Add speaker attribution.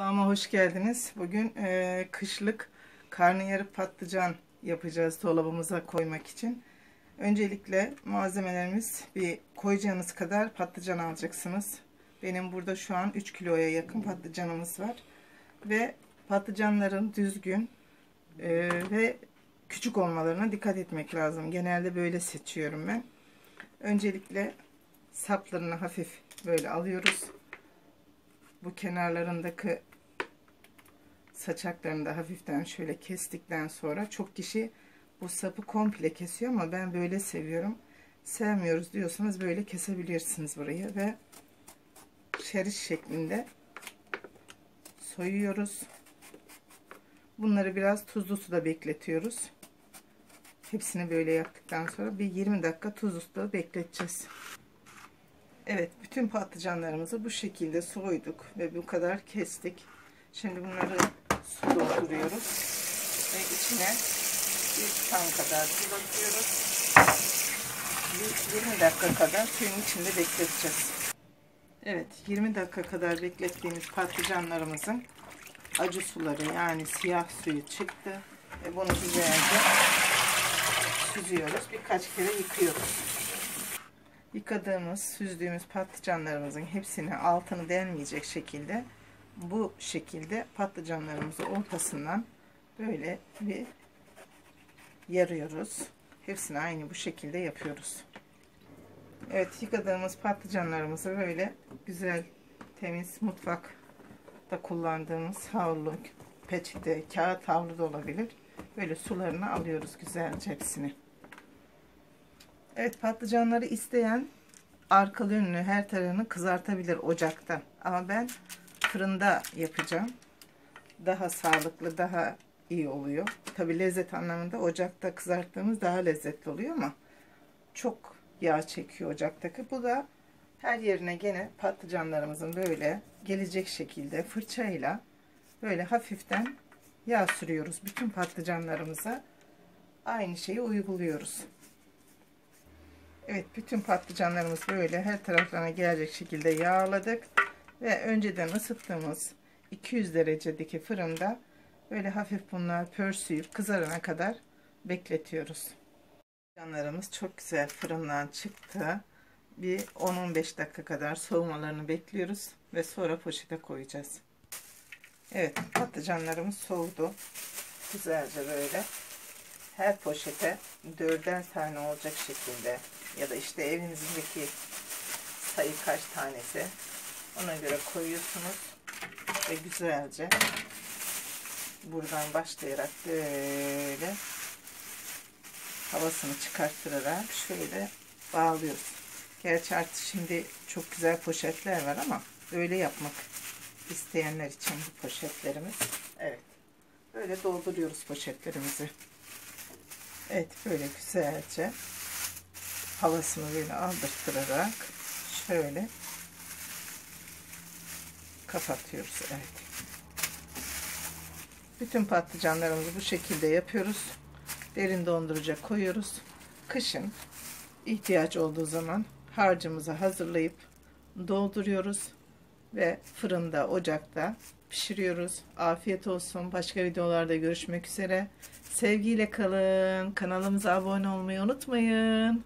Speaker 1: Mutfağıma hoş geldiniz. Bugün e, kışlık karnıyarık patlıcan yapacağız dolabımıza koymak için. Öncelikle malzemelerimiz bir koyacağınız kadar patlıcan alacaksınız. Benim burada şu an 3 kiloya yakın patlıcanımız var. Ve patlıcanların düzgün e, ve küçük olmalarına dikkat etmek lazım. Genelde böyle seçiyorum ben. Öncelikle saplarını hafif böyle alıyoruz bu kenarlarındaki saçaklarını da hafiften şöyle kestikten sonra çok kişi bu sapı komple kesiyor ama ben böyle seviyorum. Sevmiyoruz diyorsanız böyle kesebilirsiniz burayı ve şeriş şeklinde soyuyoruz. Bunları biraz tuzlu suda bekletiyoruz. Hepsini böyle yaptıktan sonra bir 20 dakika tuzlu suda bekleteceğiz. Evet, bütün patlıcanlarımızı bu şekilde soyduk ve bu kadar kestik. Şimdi bunları su dolduruyoruz ve içine bir tutam kadar su atıyoruz. 20 dakika kadar suyun içinde bekleteceğiz. Evet, 20 dakika kadar beklettiğimiz patlıcanlarımızın acı suları yani siyah suyu çıktı ve bunu güzelce süzüyoruz. Birkaç kere yıkıyoruz yıkadığımız, süzdüğümüz patlıcanlarımızın hepsini altını delmeyecek şekilde bu şekilde patlıcanlarımızı ortasından böyle bir yarıyoruz. Hepsini aynı bu şekilde yapıyoruz. Evet yıkadığımız patlıcanlarımızı böyle güzel temiz mutfakta kullandığımız havlu, peçete, kağıt havlu da olabilir. Böyle sularını alıyoruz güzelce hepsini. Evet patlıcanları isteyen arkalı yönünü her tarafını kızartabilir ocakta. Ama ben fırında yapacağım. Daha sağlıklı, daha iyi oluyor. Tabi lezzet anlamında ocakta kızarttığımız daha lezzetli oluyor ama çok yağ çekiyor ocaktaki. Bu da her yerine gene patlıcanlarımızın böyle gelecek şekilde fırçayla böyle hafiften yağ sürüyoruz. Bütün patlıcanlarımıza aynı şeyi uyguluyoruz. Evet bütün patlıcanlarımız böyle her taraflarına gelecek şekilde yağladık. Ve önceden ısıttığımız 200 derecedeki fırında böyle hafif bunlar pörsüyüp kızarana kadar bekletiyoruz. Patlıcanlarımız çok güzel fırından çıktı. Bir 10-15 dakika kadar soğumalarını bekliyoruz ve sonra poşete koyacağız. Evet patlıcanlarımız soğudu. Güzelce böyle her poşete dörder tane olacak şekilde ya da işte evinizdeki sayı kaç tanesi ona göre koyuyorsunuz ve güzelce buradan başlayarak böyle havasını çıkarttırarak şöyle bağlıyoruz. Gerçi artık şimdi çok güzel poşetler var ama öyle yapmak isteyenler için bu poşetlerimiz. Evet. Böyle dolduruyoruz poşetlerimizi. Evet böyle güzelce havasını böyle aldırtırarak şöyle kapatıyoruz. Evet. Bütün patlıcanlarımızı bu şekilde yapıyoruz. Derin dondurucuya koyuyoruz. Kışın ihtiyaç olduğu zaman harcımızı hazırlayıp dolduruyoruz ve fırında, ocakta pişiriyoruz. Afiyet olsun. Başka videolarda görüşmek üzere. Sevgiyle kalın. Kanalımıza abone olmayı unutmayın.